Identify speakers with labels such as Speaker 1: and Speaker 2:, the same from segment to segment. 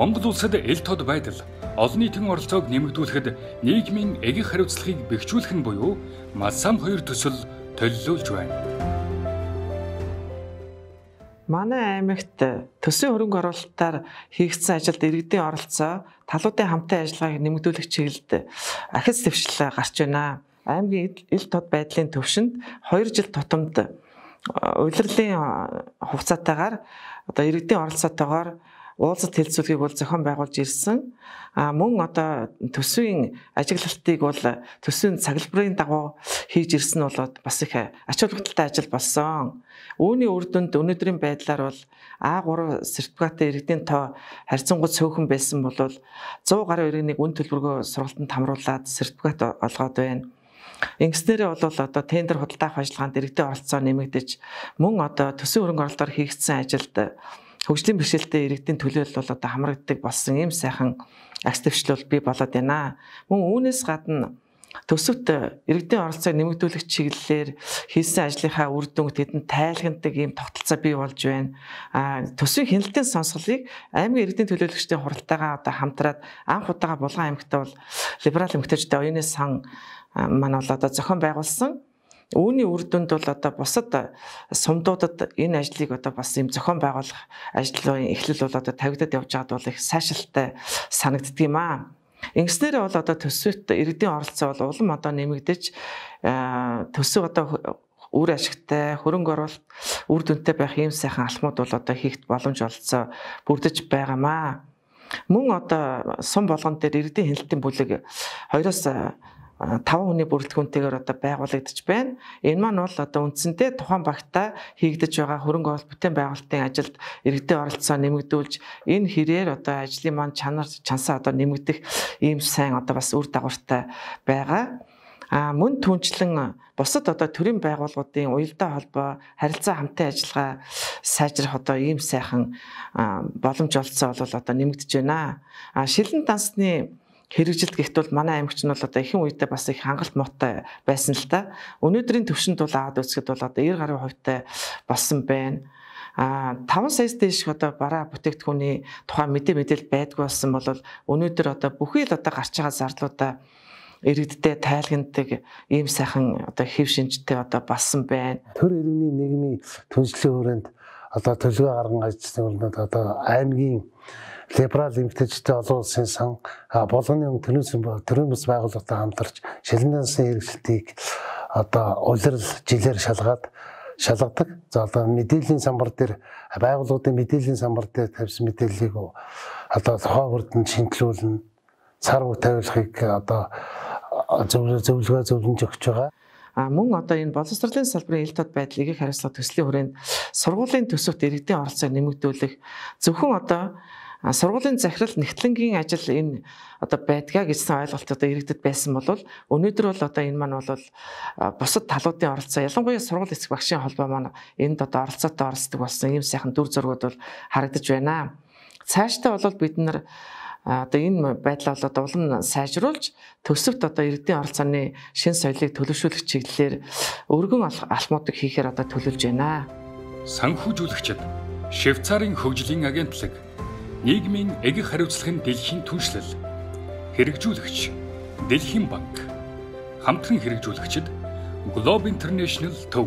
Speaker 1: Монгол улсад эл тод байдал олон нийтийн оролцоог нэмэгдүүлэхэд нийгмийн эгэх хариуцлагыг бэхжүүлэх нь буюу Масам хоёр төсөл төлөвлөж байна.
Speaker 2: Манай аймагт төсвийн хөрөнгө оруулалтаар хийгдсэн ажилд иргэдийн оролцоо талуудын хамтын ажиллагааг нэмэгдүүлэх чиглэлд ахиц дэвшил гарч байна. Аймгийн ил тод байдлын төвшөнд 2 жил тутамд удирлын хугацаатаагаар одоо иргэдийн оролцоотойгоор уулзалт хэлцүүлгийг бол зохион байгуулж ирсэн. А мөн одоо төсвийн ажиглалтыг бол төсвийн цаглбарын дагуу хийж ирсэн нь бол бас их ач холбогдолтой ажил болсон. Үүний үр дүнд өнөөдрийн байдлаар бол А3 сертификатын иргэдийн тоо харьцангуй цөөхөн байсан бол 100 гаруй иргэнийг үн төлбөргөө сургалтанд хамруулад сертификат олгоод байна. Ингэснээрээ бол одоо тендер худалдаах ажиллагаанд иргэдийн оролцоо нэмэгдэж мөн одоо төсвийн хөрөнгө оруулалтаар хийгдсэн ажилд хөгжлийн бэрхшээлтэй иргэдийн төлөөлөл бол одоо хамрагддаг болсон ийм сайхан акс төвчлөл бий болоод байна. Мөн үүнээс гадна төсөвт иргэдийн оролцоог нэмэгдүүлэх чиглэлээр хийсэн ажлынхаа үр дүнг тэдэнд тайлгандаг ийм тогтолцоо бий болж байна. А төсвийн хяналтын сонсголыг аймгийн иргэдийн төлөөлөгчдийн хуралдаагаа одоо хамтраад анх удаага Булган аймагт бол либерал эмгтээчдийн оюуны сан маань бол одоо зохион байгуулсан Үүний үр дүнд бол одоо бусад сумдуудад энэ ажлыг одоо бас юм зохион байгуулах ажлын эхлэл бол одоо тавигдад явж байгаад бол их сайшилтай санагддаг юм аа. Ингэснээр бол одоо төсвөт иргэдийн оролцоо бол улам одоо нэмэгдэж төсөв одоо үр ашигтай хөрөнгө оруулалт үр дүнтэй байх ийм сайхан алхмууд бол одоо хийхт боломж олцоо бүрдэж байгаамаа. Мөн одоо сум болгон дээр иргэдийн хяналтын бүлэг 2-оос 5 хүний бүрэлдэхүүнтэйгээр одоо байгуулагдаж байна. Энэ маань бол одоо үндсэндээ тухайн багтаа хийгдэж байгаа хөрөнгө оруулалт бүтээн байгуулалтын ажилд иргэдийн оролцоо нэмэгдүүлж энэ хэрээр одоо ажлын маань чанар чансаа одоо нэмэгдэх ийм сайн одоо бас үр дагавартай байгаа. А мөн түнчлэн бусад одоо төрийн байгууллагуудын уялдаа холбоо харилцаа хамтын ажиллагаа сайжрах одоо ийм сайхан боломж олцоо бол одоо нэмэгдэж байна. А шилэн дансны хэрэгжилт гэхт бол манай аймагч нь бол одоо ихэнх үедээ бас их хангалт муутай байсан л та. Өнөөдрийн төвшөнд бол аваад үзэхэд бол одоо 90 гаруй хувьтай болсон байна. А 5 саяас дээш одоо бараа бүтээгдэхүүний тухайн мэдээ мэдээлэл байдгүй болсон бол өнөөдөр одоо бүхий л одоо гарч байгаа зарлуудаа иргэдтэй тайлгандаг ийм сайхан одоо хэв шинжтэй одоо болсон байна.
Speaker 3: Төр иргэний нийгмийн түншлэлийн хүрээнд одоо төлөвлөгөө гарган ажилласан бол одоо аймгийн либерал эмгтээчтэй олон улсын сан болгоны төрийн төрийн бас байгууллагатай хамтарч шилэнсэн хэрэгжилтийг одоо улирал жилээр шалгаад шалгадаг. За одоо мэдээллийн самбар дээр байгууллагуудын мэдээллийн самбар дээр тавьсан мэдээллийг одоо хойгорд нь шинтлүүлнэ. Цар уу тавилахыг одоо зөвлөгөө зөвлөж өгч байгаа.
Speaker 2: А мөн одоо энэ боловсролын салбарын ил тод байдлыг хариуцлага төслийн хүрээнд сургуулийн төсөвт иргэдийн оролцоог нэмэгдүүлэх зөвхөн одоо сургуулийн захирал нэгтлэнгийн ажил энэ одоо байдгаа гэсэн ойлголт одоо иргэдэд байсан бол өнөөдөр бол одоо энэ маань бол бусад талуудын оролцоо ялангуяа сургууль эцэг багшийн холбоо маань энд одоо оролцоотой оролцдог болсон ийм сайхан дүр зургууд бол харагдаж байна. Цаашдаа бол бид нар одоо энэ байдлаа бол одоо улам сайжруулж төсөвт одоо иргэдийн оролцооны шин соёлыг төлөвшүүлэх чиглэлээр өргөн алхмуудыг хийхээр одоо төлөвлөж байна.
Speaker 1: Санхүүжүүлэгчд Швейцарын хөгжлийн агентлаг нийгмийн эгэх хариуцлагын дэлхийн түншлэл хэрэгжүүлэгч Дэлхийн банк. Хамтран хэрэгжүүлэгчид Globe International төв.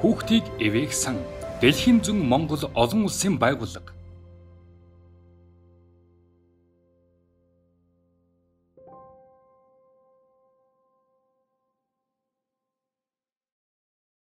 Speaker 1: Хүүхдийг эвээх сан. Дэлхийн зүүн Монгол олон улсын байгууллага